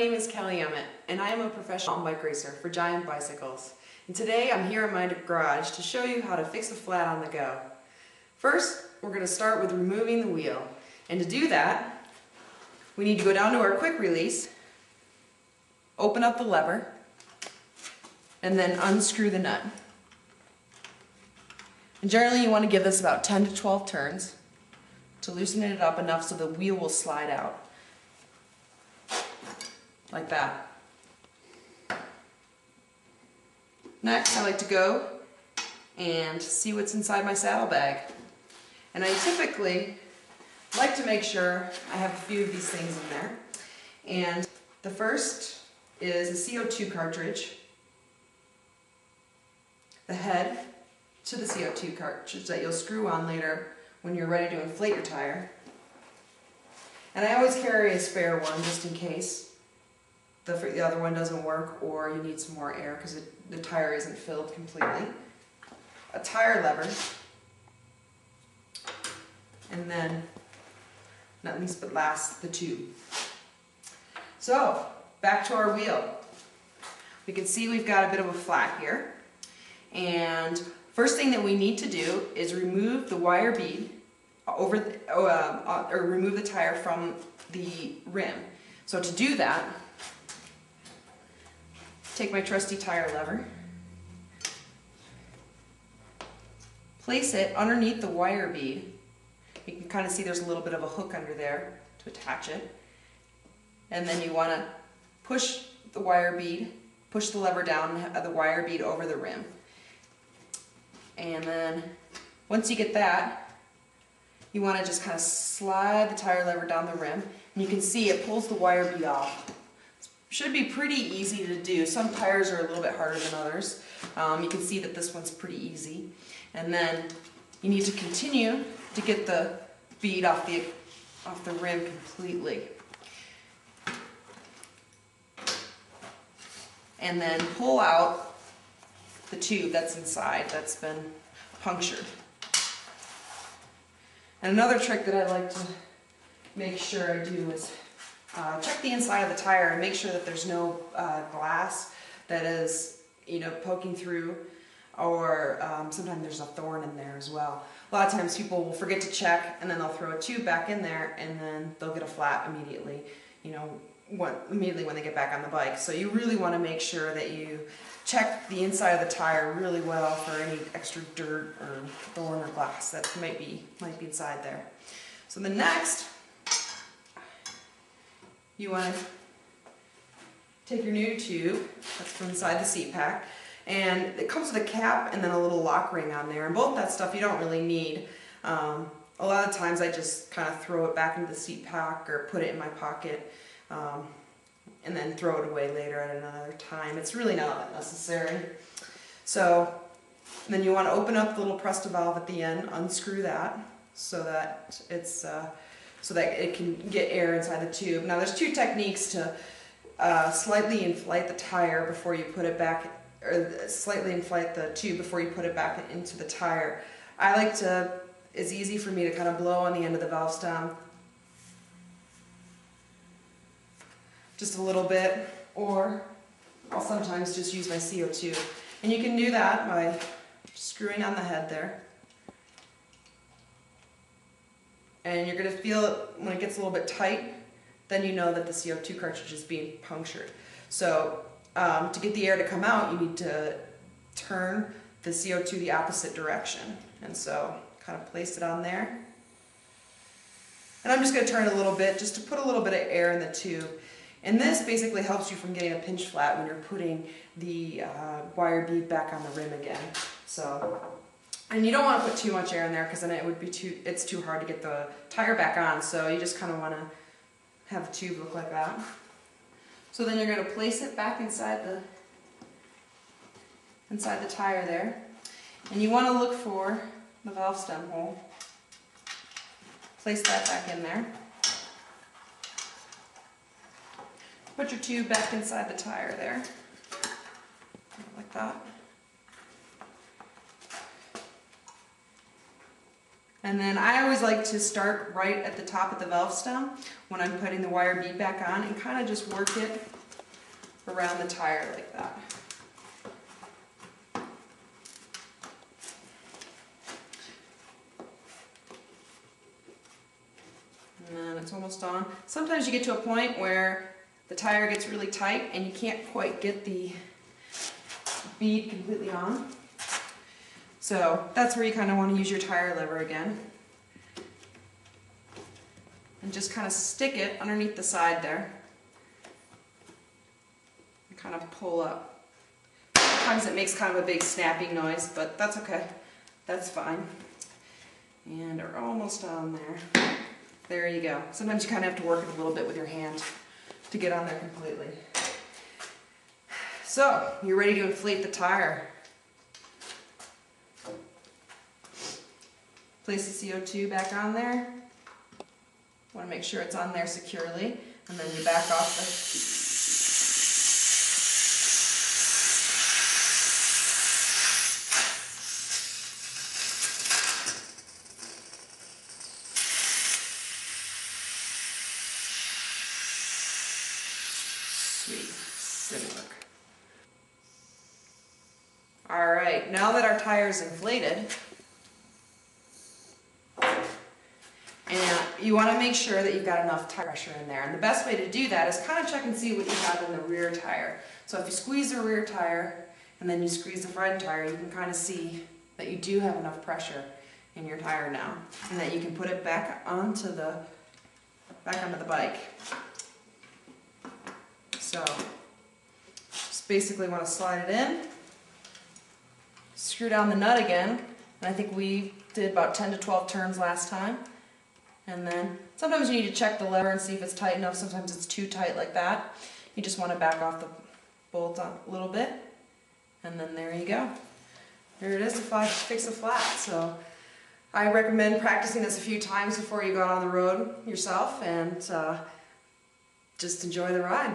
My name is Kelli Emmett, and I am a professional bike racer for Giant Bicycles. And today I'm here in my garage to show you how to fix a flat on the go. First, we're going to start with removing the wheel. And to do that, we need to go down to our quick release, open up the lever, and then unscrew the nut. And generally you want to give this about 10 to 12 turns to loosen it up enough so the wheel will slide out like that. Next, I like to go and see what's inside my saddlebag. And I typically like to make sure I have a few of these things in there. And the first is a CO2 cartridge, the head to the CO2 cartridge that you'll screw on later when you're ready to inflate your tire. And I always carry a spare one just in case the, the other one doesn't work or you need some more air because the tire isn't filled completely. A tire lever. And then, not least but last, the tube. So, back to our wheel. We can see we've got a bit of a flat here. And first thing that we need to do is remove the wire bead over the, uh, uh or remove the tire from the rim. So to do that, Take my trusty tire lever, place it underneath the wire bead. You can kind of see there's a little bit of a hook under there to attach it. And then you want to push the wire bead, push the lever down uh, the wire bead over the rim. And then once you get that, you want to just kind of slide the tire lever down the rim. And you can see it pulls the wire bead off. Should be pretty easy to do. Some tires are a little bit harder than others. Um, you can see that this one's pretty easy. And then you need to continue to get the bead off the, off the rim completely. And then pull out the tube that's inside that's been punctured. And another trick that I like to make sure I do is uh, check the inside of the tire and make sure that there's no uh, glass that is, you know, poking through or um, sometimes there's a thorn in there as well. A lot of times people will forget to check and then they'll throw a tube back in there and then they'll get a flat immediately, you know, when, immediately when they get back on the bike. So you really want to make sure that you check the inside of the tire really well for any extra dirt or thorn or glass that might be, might be inside there. So the next you want to take your new tube, that's from inside the seat pack, and it comes with a cap and then a little lock ring on there. And both that stuff you don't really need. Um, a lot of times I just kind of throw it back into the seat pack or put it in my pocket um, and then throw it away later at another time. It's really not that necessary. So then you want to open up the little Presta valve at the end, unscrew that so that it's uh, so that it can get air inside the tube. Now there's two techniques to uh, slightly inflate the tire before you put it back, or slightly inflate the tube before you put it back into the tire. I like to, it's easy for me to kind of blow on the end of the valve stem. Just a little bit, or I'll sometimes just use my CO2. And you can do that by screwing on the head there. And you're going to feel it when it gets a little bit tight, then you know that the CO2 cartridge is being punctured. So um, to get the air to come out, you need to turn the CO2 the opposite direction. And so kind of place it on there. And I'm just going to turn it a little bit just to put a little bit of air in the tube. And this basically helps you from getting a pinch flat when you're putting the uh, wire bead back on the rim again. So and you don't want to put too much air in there because then it would be too, it's too hard to get the tire back on. So you just kind of want to have the tube look like that. So then you're going to place it back inside the, inside the tire there. And you want to look for the valve stem hole. Place that back in there. Put your tube back inside the tire there, like that. And then I always like to start right at the top of the valve stem when I'm putting the wire bead back on and kind of just work it around the tire like that. And then it's almost on. Sometimes you get to a point where the tire gets really tight and you can't quite get the bead completely on. So that's where you kind of want to use your tire lever again. And just kind of stick it underneath the side there. And kind of pull up. Sometimes it makes kind of a big snapping noise, but that's okay. That's fine. And we're almost on there. There you go. Sometimes you kind of have to work it a little bit with your hand to get on there completely. So, you're ready to inflate the tire. Place the CO2 back on there. Want to make sure it's on there securely. And then you back off the. All right, now that our tire is inflated, and you want to make sure that you've got enough tire pressure in there. And the best way to do that is kind of check and see what you have in the rear tire. So if you squeeze the rear tire and then you squeeze the front tire, you can kind of see that you do have enough pressure in your tire now, and that you can put it back onto the back onto the bike. So, just basically want to slide it in, screw down the nut again, and I think we did about 10 to 12 turns last time. And then sometimes you need to check the lever and see if it's tight enough. Sometimes it's too tight like that. You just want to back off the bolt a little bit, and then there you go. There it is to fix a flat. So I recommend practicing this a few times before you go out on the road yourself and uh, just enjoy the ride.